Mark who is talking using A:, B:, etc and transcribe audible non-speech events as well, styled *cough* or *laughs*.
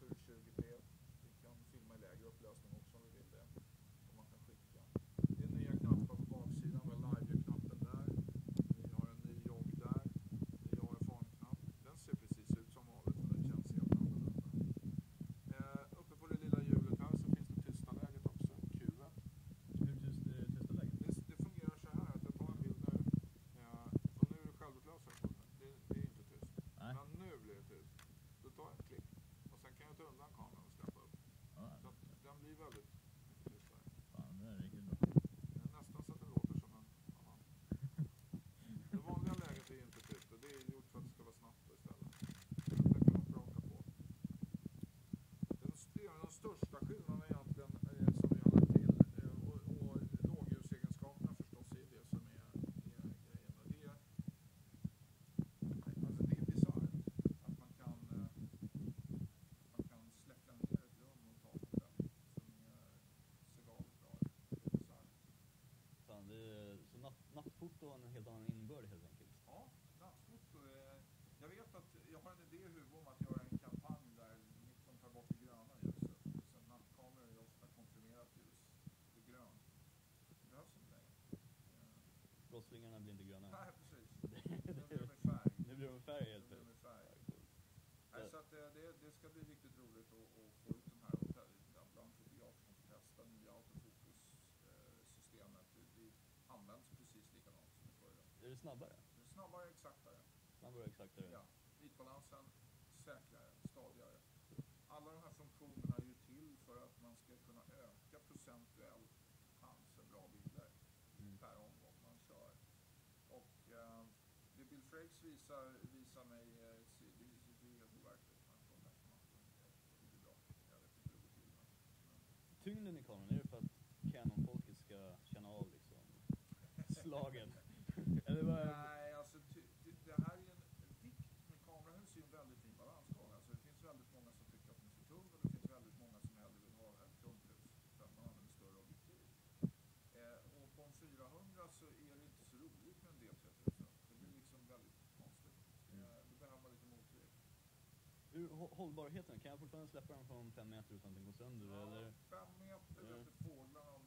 A: 720p. Vi kan filma i lägre upplösning också om vi vill det. Och man kan skicka. Det är nya knappar på baksidan. Vi har live-knappen där. Vi har en ny jogg där. Ny AFA-knapp. Den ser precis ut som vanligt men den känns helt annorlunda. Eh, uppe på det lilla hjulet här så finns det tysta läget också. Q1.
B: Hur tyst är tysta läget?
A: Det, det fungerar så här att jag tar en bild nu. Eh, och nu är det självupplösare på den. Det, det är inte tyst.
B: Nej.
A: Men nu blir det tyst. Då tar jag ett klick. Och sen kan jag ta undan kameran och släppa upp.
B: Ja,
A: Så att den blir väldigt mycket tystare.
B: fan, det är riktigt bra.
A: Det är nästan så att den låter som en annan. Det vanliga läget är inte tyst och det är gjort för att det ska vara snabbt då istället. Så att där kan man braka på. Den, st- den största skillnaden egentligen eh, som vi har lagt till eh, och, och lågljusegenskaperna förstås är det som är, är grejen. Och det är, alltså det är bisarrt att man kan, eh, man kan släcka ner ett rum och ta på det som är, ser galet bra ut. Det är bisarrt.
B: Fan, det är, så natt, nattfoto har en helt annan innebörd helt enkelt.
A: Ja, nattfoto. eh, Jag vet att jag har en idé i huvudet om att göra en kampanj där Nikon tar bort det gröna ljuset. Så nattkameror är ofta komprimerat ljus. Det är grönt. Det behövs inte längre. Eh,
B: Brottslingarna blir inte gröna.
A: Nej, precis. *laughs* Nu blir de i färg. *laughs*
B: Nu blir de färg helt
A: i färg.
B: Ja, coolt.
A: Nej, så att eh, det, det ska bli riktigt roligt att, att få ut den här och te- bland fotografer som får testa nya autofokus-systemet. Det, det används precis likadant som förr.
B: Är det snabbare?
A: Det är snabbare, exaktare.
B: Snabbare och exaktare?
A: Ja, ytbalansen säkrare, stadigare. Alla de här funktionerna är ju till för att man ska kunna öka procentuell chans för bra bilder
B: Mm.
A: per omgång man kör. Och eh, det Bill Frakes visar, visar mig, eh, det, det, är helt overkligt.
B: Tyngden i kameran, är det för att Canon-folket ska känna av liksom *laughs* slagen? Eller vad?
A: Nej, alltså det här är en vikt med kamerahus är en väldigt fin balansgång. Alltså, det finns väldigt många som tycker att den är för tung och det finns väldigt många som hellre vill ha ett tunt hus för att man använder större objektiv. Eh, och på en 400 så är det inte så roligt med en D3000. Det blir liksom väldigt konstigt. Eh, då behöver man lite motvikt.
B: Hur, hå- hållbarheten, kan jag fortfarande släppa den från fem meter utan att den går sönder?
A: Ja,
B: Eller?
A: fem meter
B: Mm.
A: vet du fåglarna